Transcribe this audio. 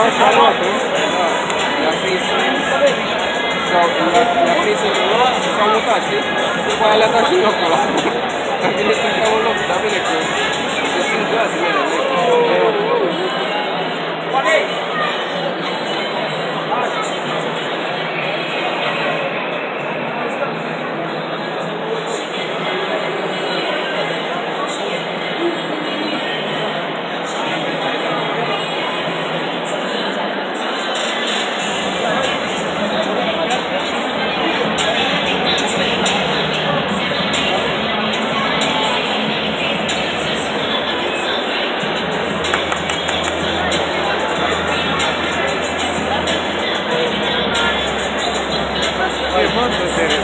luat și a luat Le-a prins sau le-a prins în loc și s-au mutat, știi? După aia le-a dat și locul ăla. Dar bine stătea un loc, Che mondo